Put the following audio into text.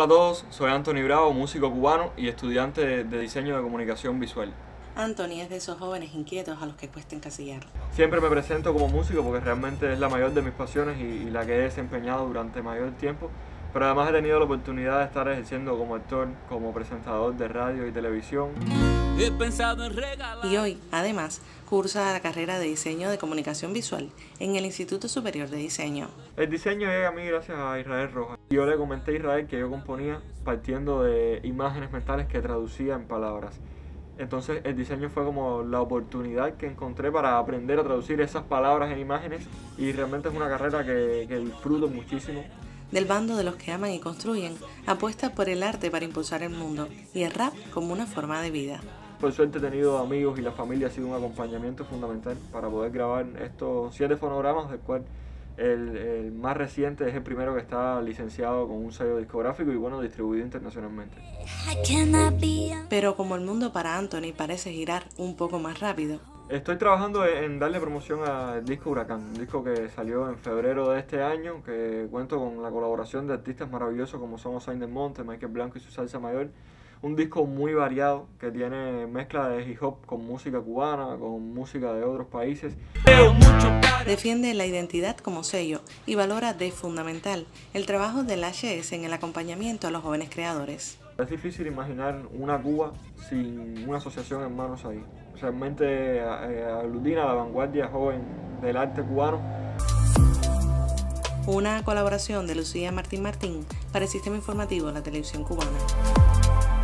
Hola a todos, soy Anthony Bravo, músico cubano y estudiante de diseño de comunicación visual. Anthony es de esos jóvenes inquietos a los que cuesta encasillar. Siempre me presento como músico porque realmente es la mayor de mis pasiones y, la que he desempeñado durante mayor tiempo, pero además he tenido la oportunidad de estar ejerciendo como actor, como presentador de radio y televisión. He pensado en regalar. Y hoy, además, cursa la carrera de diseño de comunicación visual en el Instituto Superior de Diseño. El diseño llega a mí gracias a Israel Rojas. Yo le comenté a Israel que yo componía partiendo de imágenes mentales que traducía en palabras. Entonces el diseño fue como la oportunidad que encontré para aprender a traducir esas palabras en imágenes y realmente es una carrera que, disfruto muchísimo. Del bando de los que aman y construyen, apuesta por el arte para impulsar el mundo y el rap como una forma de vida. Por suerte he tenido amigos y la familia ha sido un acompañamiento fundamental para poder grabar estos siete fonogramas, del cual el, más reciente es el primero que está licenciado con un sello discográfico y bueno, distribuido internacionalmente. Pero como el mundo para Anthony parece girar un poco más rápido. Estoy trabajando en darle promoción al disco Huracán, un disco que salió en febrero de este año, que cuento con la colaboración de artistas maravillosos como somos Sain del Monte, Michael Blanco y su salsa mayor un disco muy variado que tiene mezcla de hip hop con música cubana, con música de otros países. Defiende la identidad como sello y valora de fundamental el trabajo del HS en el acompañamiento a los jóvenes creadores. Es difícil imaginar una Cuba sin una asociación en manos ahí. Realmente eh, aglutina la vanguardia joven del arte cubano. Una colaboración de Lucía Martín Martín para el Sistema Informativo de la Televisión Cubana.